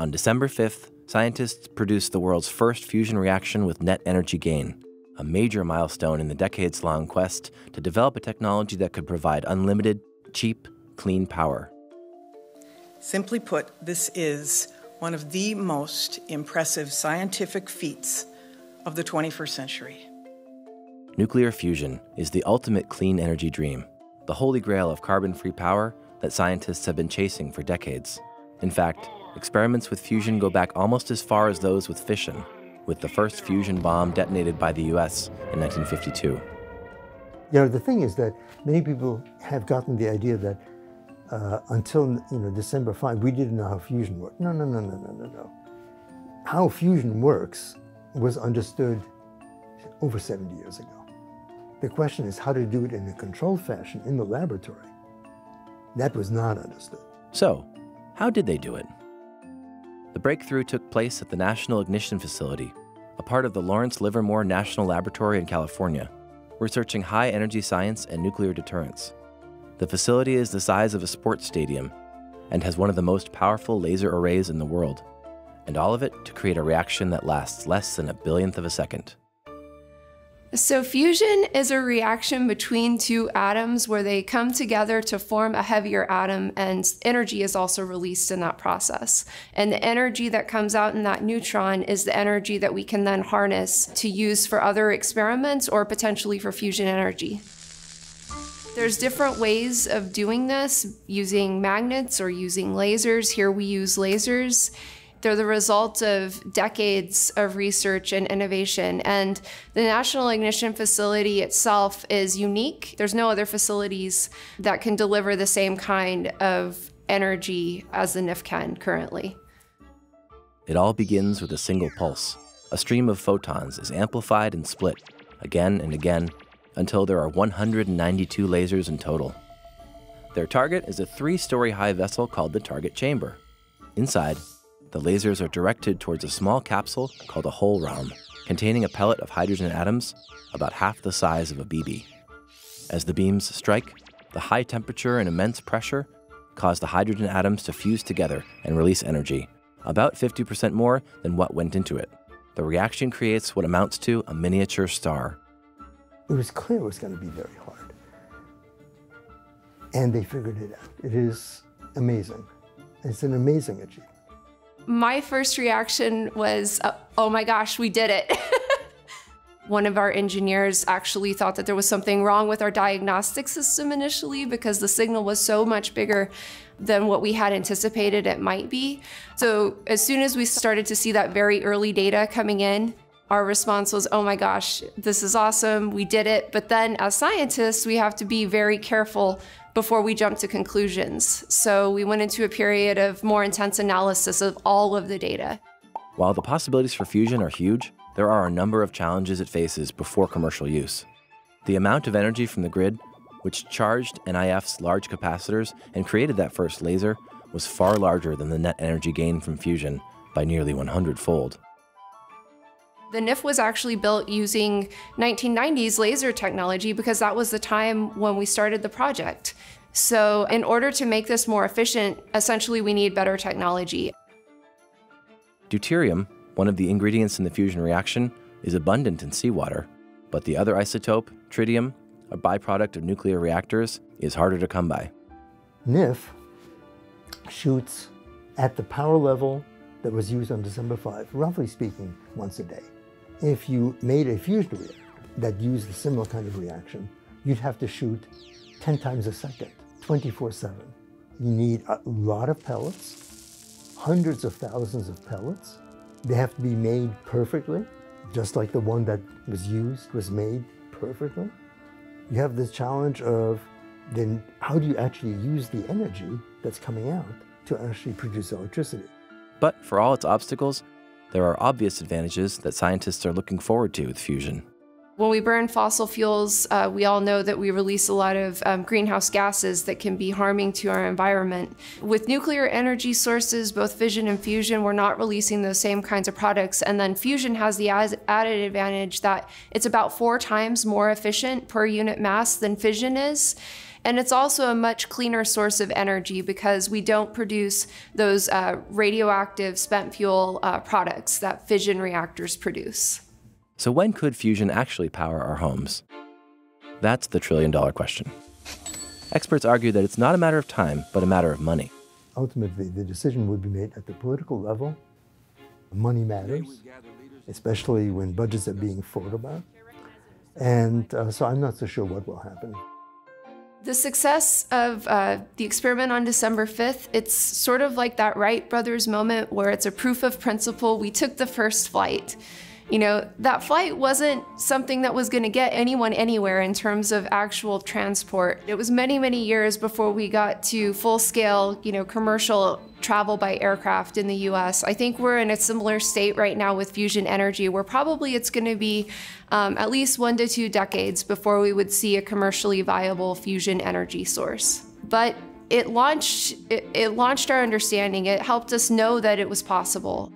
On December 5th, scientists produced the world's first fusion reaction with net energy gain, a major milestone in the decades long quest to develop a technology that could provide unlimited, cheap, clean power. Simply put, this is one of the most impressive scientific feats of the 21st century. Nuclear fusion is the ultimate clean energy dream, the holy grail of carbon free power that scientists have been chasing for decades. In fact, experiments with fusion go back almost as far as those with fission, with the first fusion bomb detonated by the US in 1952. You know, the thing is that many people have gotten the idea that uh, until you know December 5, we didn't know how fusion worked. No, no, no, no, no, no, no. How fusion works was understood over 70 years ago. The question is how to do it in a controlled fashion in the laboratory. That was not understood. So, how did they do it? The breakthrough took place at the National Ignition Facility, a part of the Lawrence Livermore National Laboratory in California, researching high energy science and nuclear deterrence. The facility is the size of a sports stadium and has one of the most powerful laser arrays in the world, and all of it to create a reaction that lasts less than a billionth of a second. So, fusion is a reaction between two atoms where they come together to form a heavier atom, and energy is also released in that process. And the energy that comes out in that neutron is the energy that we can then harness to use for other experiments or potentially for fusion energy. There's different ways of doing this using magnets or using lasers. Here we use lasers. They're the result of decades of research and innovation. And the National Ignition Facility itself is unique. There's no other facilities that can deliver the same kind of energy as the NIF can currently. It all begins with a single pulse. A stream of photons is amplified and split again and again until there are 192 lasers in total. Their target is a three story high vessel called the target chamber. Inside, the lasers are directed towards a small capsule called a Hohlraum, containing a pellet of hydrogen atoms about half the size of a BB. As the beams strike, the high temperature and immense pressure cause the hydrogen atoms to fuse together and release energy, about 50% more than what went into it. The reaction creates what amounts to a miniature star. It was clear it was going to be very hard. And they figured it out. It is amazing. It's an amazing achievement my first reaction was, uh, oh my gosh, we did it. One of our engineers actually thought that there was something wrong with our diagnostic system initially because the signal was so much bigger than what we had anticipated it might be. So as soon as we started to see that very early data coming in, our response was, oh my gosh, this is awesome, we did it. But then as scientists, we have to be very careful before we jump to conclusions. So we went into a period of more intense analysis of all of the data. While the possibilities for fusion are huge, there are a number of challenges it faces before commercial use. The amount of energy from the grid, which charged NIF's large capacitors and created that first laser, was far larger than the net energy gain from fusion by nearly 100 fold. The NIF was actually built using 1990s laser technology because that was the time when we started the project. So in order to make this more efficient, essentially we need better technology. Deuterium, one of the ingredients in the fusion reaction, is abundant in seawater, but the other isotope, tritium, a byproduct of nuclear reactors, is harder to come by. NIF shoots at the power level that was used on December 5, roughly speaking, once a day. If you made a fusion reactor that used a similar kind of reaction, you'd have to shoot 10 times a second, 24 7. You need a lot of pellets, hundreds of thousands of pellets. They have to be made perfectly, just like the one that was used was made perfectly. You have this challenge of then how do you actually use the energy that's coming out to actually produce electricity? But for all its obstacles, there are obvious advantages that scientists are looking forward to with fusion. When we burn fossil fuels, uh, we all know that we release a lot of um, greenhouse gases that can be harming to our environment. With nuclear energy sources, both fission and fusion, we're not releasing those same kinds of products. And then fusion has the added advantage that it's about four times more efficient per unit mass than fission is. And it's also a much cleaner source of energy because we don't produce those uh, radioactive spent fuel uh, products that fission reactors produce. So, when could fusion actually power our homes? That's the trillion dollar question. Experts argue that it's not a matter of time, but a matter of money. Ultimately, the decision would be made at the political level. Money matters, especially when budgets are being fought about. And uh, so I'm not so sure what will happen. The success of uh, the experiment on December 5th, it's sort of like that Wright brothers moment where it's a proof of principle. We took the first flight. You know, that flight wasn't something that was going to get anyone anywhere in terms of actual transport. It was many, many years before we got to full scale, you know, commercial travel by aircraft in the US. I think we're in a similar state right now with fusion energy, where probably it's going to be um, at least one to two decades before we would see a commercially viable fusion energy source. But it launched, it, it launched our understanding. It helped us know that it was possible.